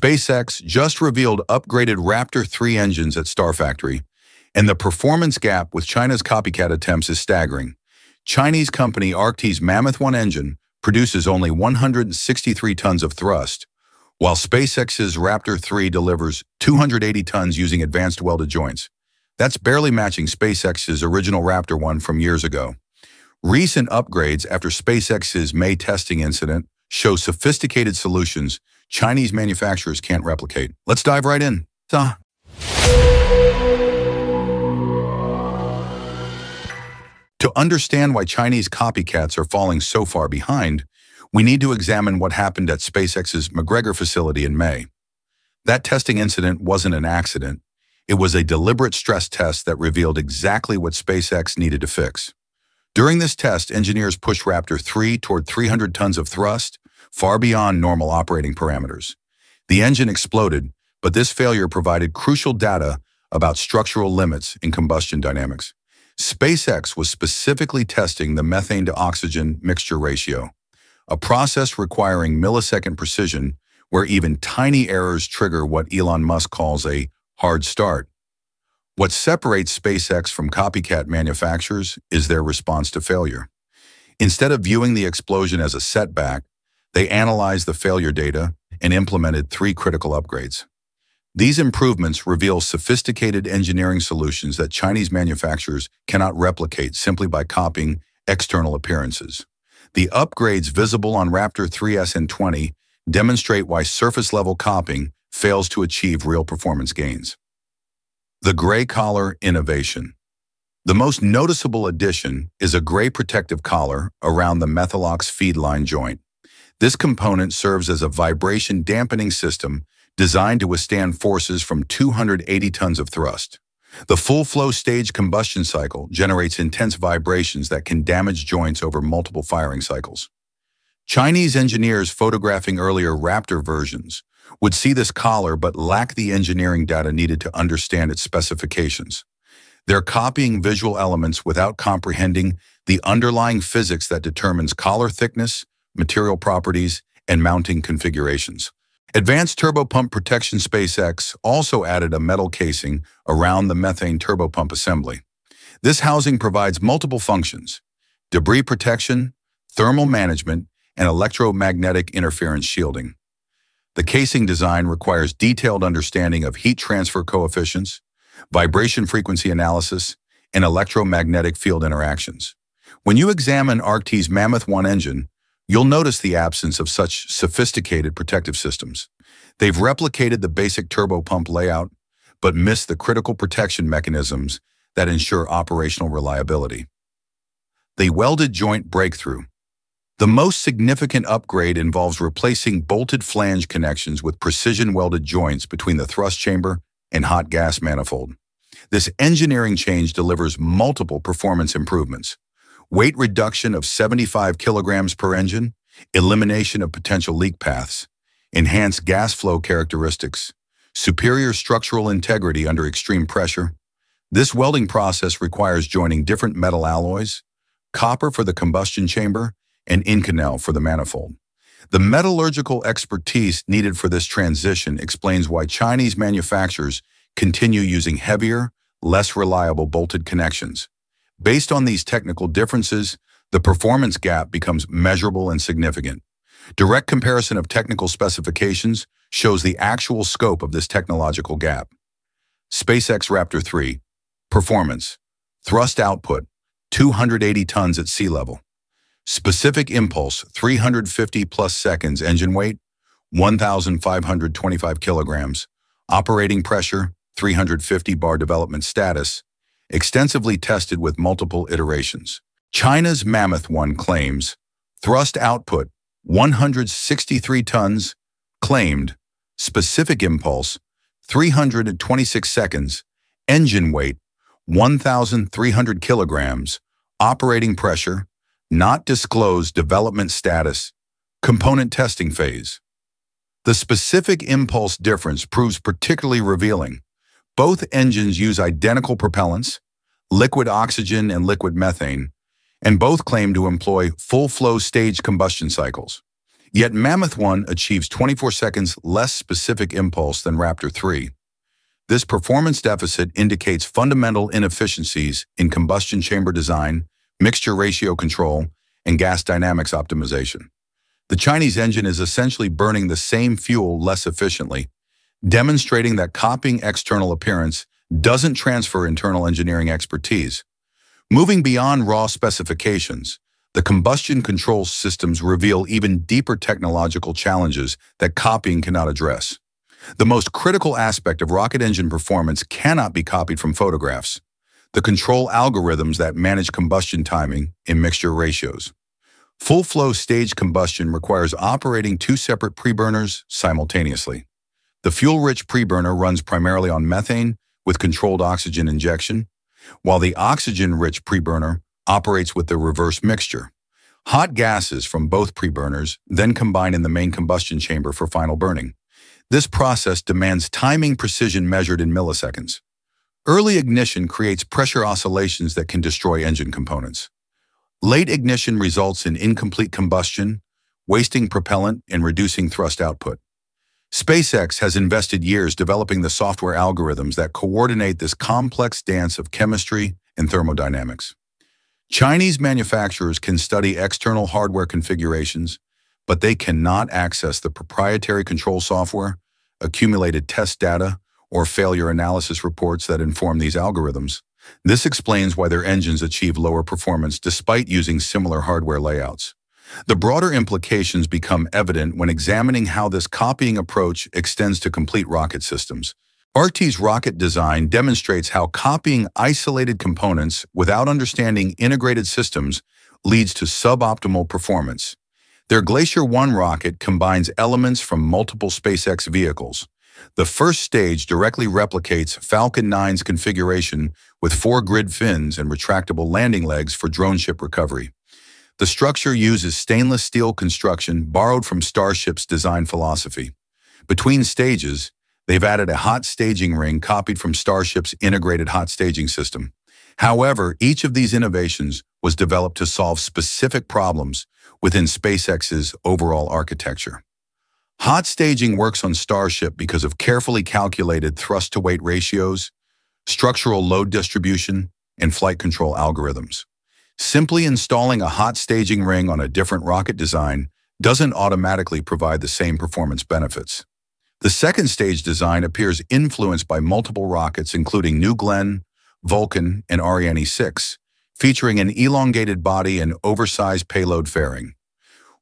SpaceX just revealed upgraded Raptor 3 engines at Star Factory, and the performance gap with China's copycat attempts is staggering. Chinese company Arctis Mammoth 1 engine produces only 163 tons of thrust, while SpaceX's Raptor 3 delivers 280 tons using advanced welded joints. That's barely matching SpaceX's original Raptor 1 from years ago. Recent upgrades after SpaceX's May testing incident show sophisticated solutions Chinese manufacturers can't replicate. Let's dive right in. To understand why Chinese copycats are falling so far behind, we need to examine what happened at SpaceX's McGregor facility in May. That testing incident wasn't an accident. It was a deliberate stress test that revealed exactly what SpaceX needed to fix. During this test, engineers pushed Raptor 3 toward 300 tons of thrust, far beyond normal operating parameters. The engine exploded, but this failure provided crucial data about structural limits in combustion dynamics. SpaceX was specifically testing the methane to oxygen mixture ratio, a process requiring millisecond precision where even tiny errors trigger what Elon Musk calls a hard start. What separates SpaceX from copycat manufacturers is their response to failure. Instead of viewing the explosion as a setback, they analyzed the failure data and implemented three critical upgrades. These improvements reveal sophisticated engineering solutions that Chinese manufacturers cannot replicate simply by copying external appearances. The upgrades visible on Raptor 3S and 20 demonstrate why surface-level copying fails to achieve real performance gains. The gray collar innovation. The most noticeable addition is a gray protective collar around the Methalox feed line joint. This component serves as a vibration dampening system designed to withstand forces from 280 tons of thrust. The full flow stage combustion cycle generates intense vibrations that can damage joints over multiple firing cycles. Chinese engineers photographing earlier Raptor versions would see this collar but lack the engineering data needed to understand its specifications. They're copying visual elements without comprehending the underlying physics that determines collar thickness, material properties, and mounting configurations. Advanced Turbopump Protection SpaceX also added a metal casing around the methane turbopump assembly. This housing provides multiple functions, debris protection, thermal management, and electromagnetic interference shielding. The casing design requires detailed understanding of heat transfer coefficients, vibration frequency analysis, and electromagnetic field interactions. When you examine Arctis Mammoth 1 engine, you'll notice the absence of such sophisticated protective systems. They've replicated the basic turbopump layout, but missed the critical protection mechanisms that ensure operational reliability. The welded joint breakthrough the most significant upgrade involves replacing bolted flange connections with precision welded joints between the thrust chamber and hot gas manifold. This engineering change delivers multiple performance improvements. Weight reduction of 75 kilograms per engine, elimination of potential leak paths, enhanced gas flow characteristics, superior structural integrity under extreme pressure. This welding process requires joining different metal alloys, copper for the combustion chamber, and Inconel for the manifold. The metallurgical expertise needed for this transition explains why Chinese manufacturers continue using heavier, less reliable bolted connections. Based on these technical differences, the performance gap becomes measurable and significant. Direct comparison of technical specifications shows the actual scope of this technological gap. SpaceX Raptor 3, performance, thrust output, 280 tons at sea level. Specific impulse, 350 plus seconds engine weight, 1,525 kilograms. Operating pressure, 350 bar development status. Extensively tested with multiple iterations. China's Mammoth one claims thrust output, 163 tons, claimed, specific impulse, 326 seconds, engine weight, 1,300 kilograms, operating pressure, not disclosed development status, component testing phase. The specific impulse difference proves particularly revealing. Both engines use identical propellants, liquid oxygen and liquid methane, and both claim to employ full-flow stage combustion cycles. Yet Mammoth 1 achieves 24 seconds less specific impulse than Raptor 3. This performance deficit indicates fundamental inefficiencies in combustion chamber design, mixture ratio control, and gas dynamics optimization. The Chinese engine is essentially burning the same fuel less efficiently, demonstrating that copying external appearance doesn't transfer internal engineering expertise. Moving beyond raw specifications, the combustion control systems reveal even deeper technological challenges that copying cannot address. The most critical aspect of rocket engine performance cannot be copied from photographs, the control algorithms that manage combustion timing in mixture ratios. Full-flow stage combustion requires operating two separate preburners simultaneously. The fuel-rich preburner runs primarily on methane with controlled oxygen injection, while the oxygen-rich preburner operates with the reverse mixture. Hot gases from both preburners then combine in the main combustion chamber for final burning. This process demands timing precision measured in milliseconds. Early ignition creates pressure oscillations that can destroy engine components. Late ignition results in incomplete combustion, wasting propellant and reducing thrust output. SpaceX has invested years developing the software algorithms that coordinate this complex dance of chemistry and thermodynamics. Chinese manufacturers can study external hardware configurations, but they cannot access the proprietary control software, accumulated test data, or failure analysis reports that inform these algorithms. This explains why their engines achieve lower performance despite using similar hardware layouts. The broader implications become evident when examining how this copying approach extends to complete rocket systems. RT's rocket design demonstrates how copying isolated components without understanding integrated systems leads to suboptimal performance. Their Glacier 1 rocket combines elements from multiple SpaceX vehicles. The first stage directly replicates Falcon 9's configuration with four grid fins and retractable landing legs for drone ship recovery. The structure uses stainless steel construction borrowed from Starship's design philosophy. Between stages, they've added a hot staging ring copied from Starship's integrated hot staging system. However, each of these innovations was developed to solve specific problems within SpaceX's overall architecture. Hot staging works on Starship because of carefully calculated thrust-to-weight ratios, structural load distribution, and flight control algorithms. Simply installing a hot staging ring on a different rocket design doesn't automatically provide the same performance benefits. The second stage design appears influenced by multiple rockets including New Glenn, Vulcan, and Ariane 6, featuring an elongated body and oversized payload fairing.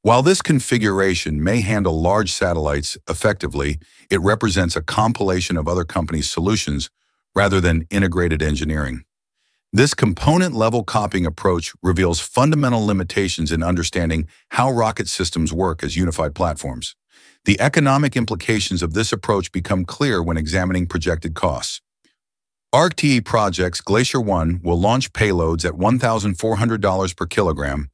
While this configuration may handle large satellites effectively, it represents a compilation of other companies' solutions rather than integrated engineering. This component-level copying approach reveals fundamental limitations in understanding how rocket systems work as unified platforms. The economic implications of this approach become clear when examining projected costs. ARCT projects Glacier 1 will launch payloads at $1,400 per kilogram,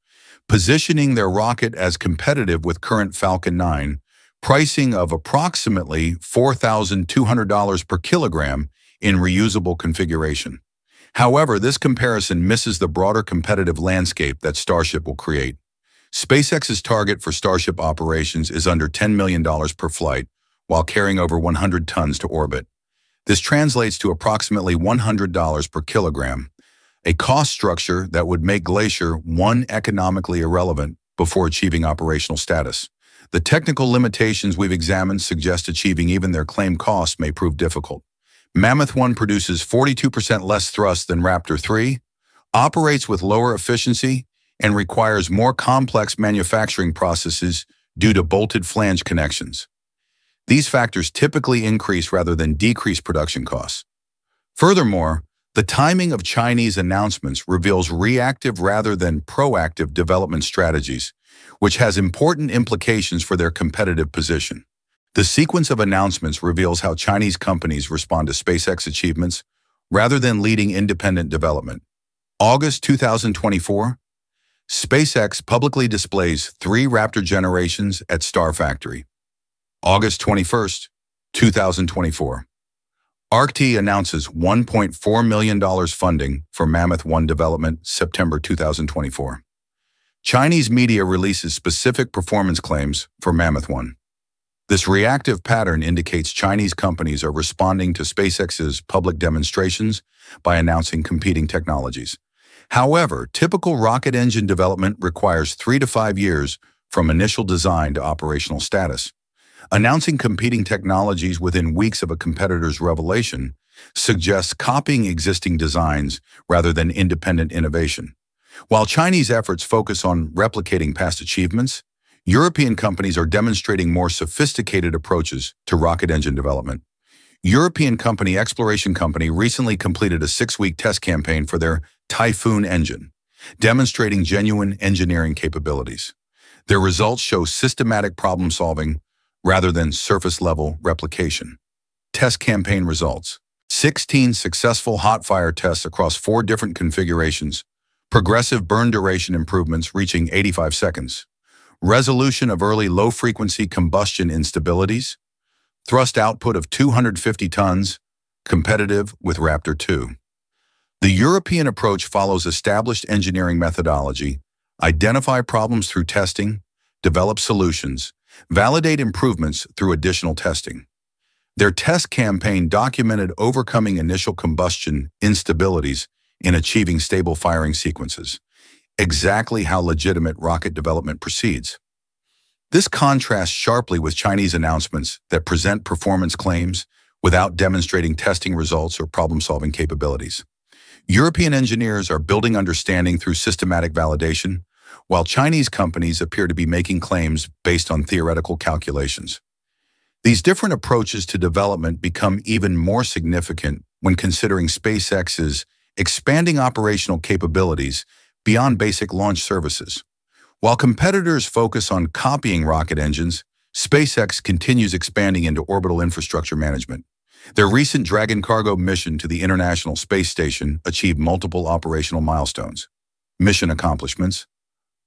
positioning their rocket as competitive with current Falcon 9, pricing of approximately $4,200 per kilogram in reusable configuration. However, this comparison misses the broader competitive landscape that Starship will create. SpaceX's target for Starship operations is under $10 million per flight, while carrying over 100 tons to orbit. This translates to approximately $100 per kilogram, a cost structure that would make Glacier one economically irrelevant before achieving operational status. The technical limitations we've examined suggest achieving even their claimed costs may prove difficult. Mammoth 1 produces 42% less thrust than Raptor 3, operates with lower efficiency, and requires more complex manufacturing processes due to bolted flange connections. These factors typically increase rather than decrease production costs. Furthermore, the timing of Chinese announcements reveals reactive rather than proactive development strategies, which has important implications for their competitive position. The sequence of announcements reveals how Chinese companies respond to SpaceX achievements rather than leading independent development. August 2024, SpaceX publicly displays three Raptor generations at Star Factory. August 21st, 2024. ARCT announces $1.4 million funding for Mammoth 1 development September 2024. Chinese media releases specific performance claims for Mammoth 1. This reactive pattern indicates Chinese companies are responding to SpaceX's public demonstrations by announcing competing technologies. However, typical rocket engine development requires three to five years from initial design to operational status. Announcing competing technologies within weeks of a competitor's revelation suggests copying existing designs rather than independent innovation. While Chinese efforts focus on replicating past achievements, European companies are demonstrating more sophisticated approaches to rocket engine development. European company Exploration Company recently completed a six-week test campaign for their Typhoon engine, demonstrating genuine engineering capabilities. Their results show systematic problem-solving rather than surface-level replication. Test campaign results. 16 successful hot fire tests across four different configurations, progressive burn duration improvements reaching 85 seconds, resolution of early low-frequency combustion instabilities, thrust output of 250 tons, competitive with Raptor 2. The European approach follows established engineering methodology, identify problems through testing, develop solutions, validate improvements through additional testing. Their test campaign documented overcoming initial combustion instabilities in achieving stable firing sequences, exactly how legitimate rocket development proceeds. This contrasts sharply with Chinese announcements that present performance claims without demonstrating testing results or problem-solving capabilities. European engineers are building understanding through systematic validation, while Chinese companies appear to be making claims based on theoretical calculations. These different approaches to development become even more significant when considering SpaceX's expanding operational capabilities beyond basic launch services. While competitors focus on copying rocket engines, SpaceX continues expanding into orbital infrastructure management. Their recent Dragon cargo mission to the International Space Station achieved multiple operational milestones. Mission accomplishments,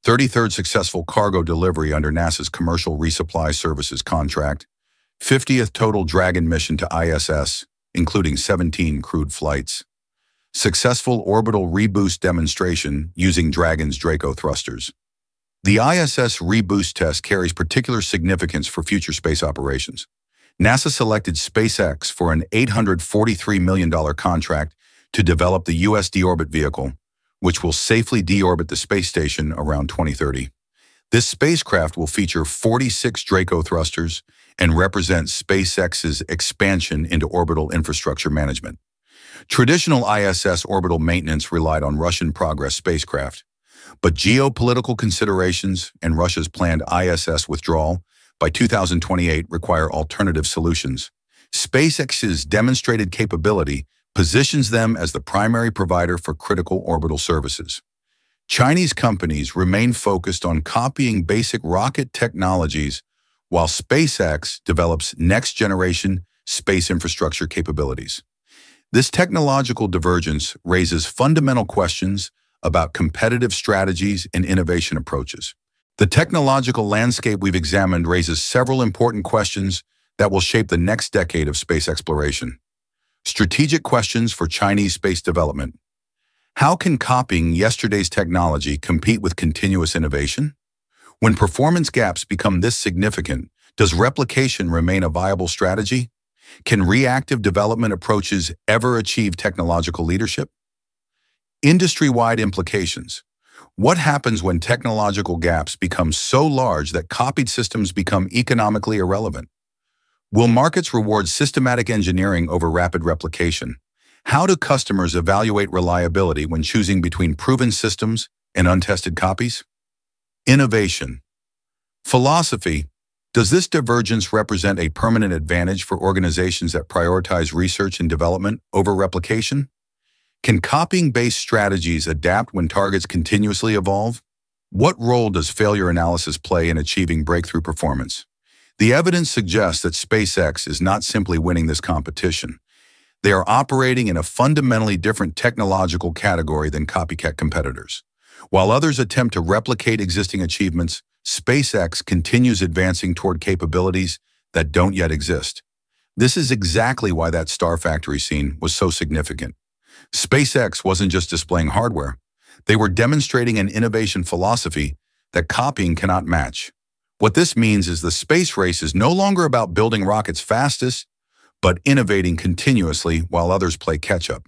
33rd successful cargo delivery under NASA's Commercial Resupply Services contract, 50th total Dragon mission to ISS, including 17 crewed flights, successful orbital reboost demonstration using Dragon's Draco thrusters, the ISS reboost test carries particular significance for future space operations. NASA selected SpaceX for an $843 million contract to develop the U.S. deorbit vehicle, which will safely deorbit the space station around 2030. This spacecraft will feature 46 Draco thrusters and represent SpaceX's expansion into orbital infrastructure management. Traditional ISS orbital maintenance relied on Russian Progress spacecraft, but geopolitical considerations and Russia's planned ISS withdrawal by 2028 require alternative solutions. SpaceX's demonstrated capability positions them as the primary provider for critical orbital services. Chinese companies remain focused on copying basic rocket technologies while SpaceX develops next-generation space infrastructure capabilities. This technological divergence raises fundamental questions about competitive strategies and innovation approaches. The technological landscape we've examined raises several important questions that will shape the next decade of space exploration. Strategic questions for Chinese space development. How can copying yesterday's technology compete with continuous innovation? When performance gaps become this significant, does replication remain a viable strategy? Can reactive development approaches ever achieve technological leadership? Industry-wide implications. What happens when technological gaps become so large that copied systems become economically irrelevant? Will markets reward systematic engineering over rapid replication? How do customers evaluate reliability when choosing between proven systems and untested copies? Innovation. Philosophy. Does this divergence represent a permanent advantage for organizations that prioritize research and development over replication? Can copying-based strategies adapt when targets continuously evolve? What role does failure analysis play in achieving breakthrough performance? The evidence suggests that SpaceX is not simply winning this competition. They are operating in a fundamentally different technological category than copycat competitors. While others attempt to replicate existing achievements, SpaceX continues advancing toward capabilities that don't yet exist. This is exactly why that Star Factory scene was so significant. SpaceX wasn't just displaying hardware. They were demonstrating an innovation philosophy that copying cannot match. What this means is the space race is no longer about building rockets fastest, but innovating continuously while others play catch-up.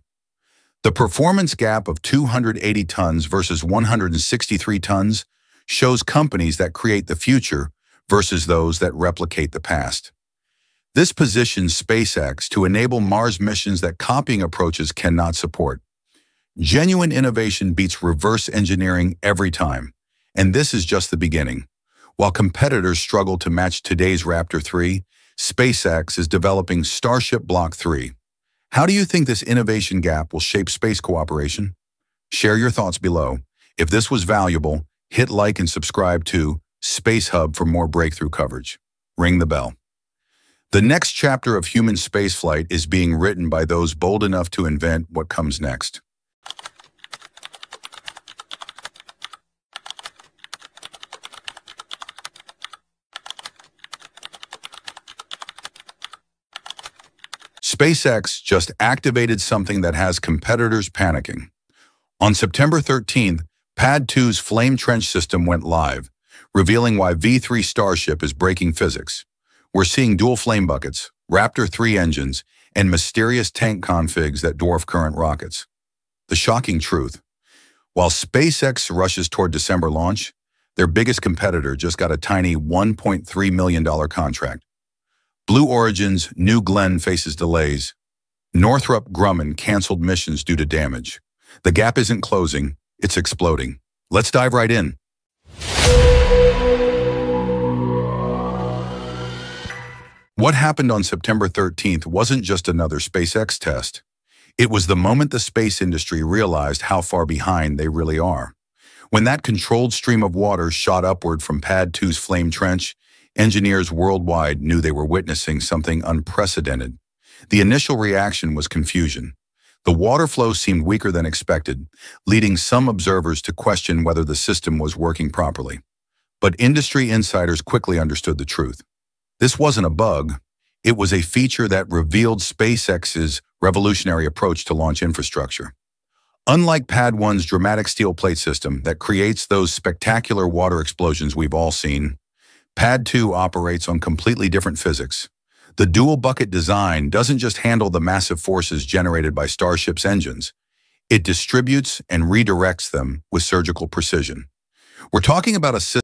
The performance gap of 280 tons versus 163 tons shows companies that create the future versus those that replicate the past. This positions SpaceX to enable Mars missions that copying approaches cannot support. Genuine innovation beats reverse engineering every time, and this is just the beginning. While competitors struggle to match today's Raptor 3, SpaceX is developing Starship Block 3. How do you think this innovation gap will shape space cooperation? Share your thoughts below. If this was valuable, hit like and subscribe to Space Hub for more breakthrough coverage. Ring the bell. The next chapter of human spaceflight is being written by those bold enough to invent what comes next. SpaceX just activated something that has competitors panicking. On September 13th, Pad 2's flame trench system went live, revealing why V3 Starship is breaking physics. We're seeing dual flame buckets, Raptor 3 engines, and mysterious tank configs that dwarf current rockets. The shocking truth, while SpaceX rushes toward December launch, their biggest competitor just got a tiny $1.3 million contract. Blue Origin's New Glenn faces delays. Northrop Grumman canceled missions due to damage. The gap isn't closing, it's exploding. Let's dive right in. What happened on September 13th wasn't just another SpaceX test. It was the moment the space industry realized how far behind they really are. When that controlled stream of water shot upward from Pad 2's flame trench, Engineers worldwide knew they were witnessing something unprecedented. The initial reaction was confusion. The water flow seemed weaker than expected, leading some observers to question whether the system was working properly. But industry insiders quickly understood the truth. This wasn't a bug. It was a feature that revealed SpaceX's revolutionary approach to launch infrastructure. Unlike Pad 1's dramatic steel plate system that creates those spectacular water explosions we've all seen, Pad 2 operates on completely different physics. The dual bucket design doesn't just handle the massive forces generated by Starship's engines, it distributes and redirects them with surgical precision. We're talking about a system